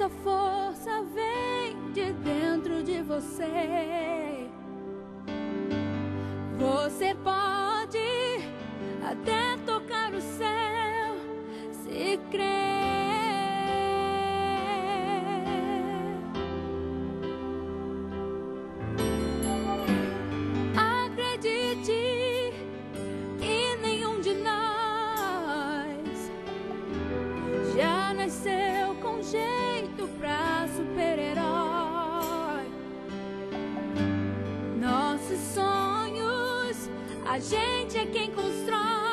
Essa força vem de dentro de você. A gente é quem constrói.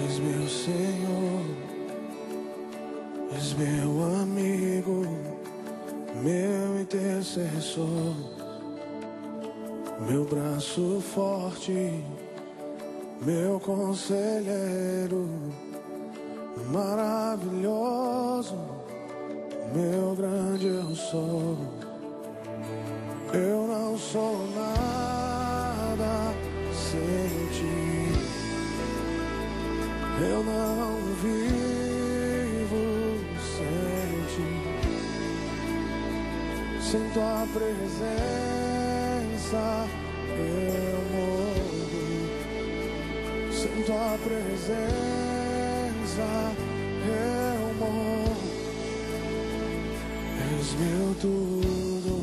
És meu Senhor, és meu amigo, meu intercessor, meu braço forte, meu conselheiro, maravilhoso, meu grande eu sou. Eu não sou nada sem ti. Eu não vivo sem ti. Sem tua presença eu morro. Sem tua presença eu morro. És meu tudo,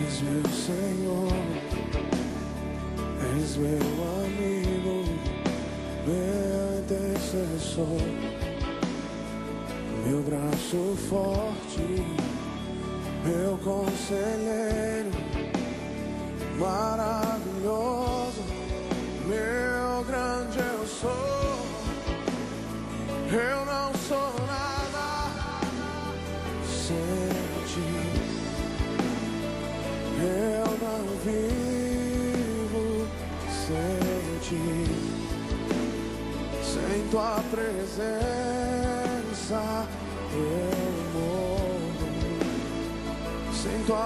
és meu Senhor, és meu amigo meu intercessor, meu braço forte, meu conselheiro, maravilhoso, meu grande eu sou. Eu não sou nada sem ti. Eu não vivo sem ti. Tua presença eu morro. Sem tua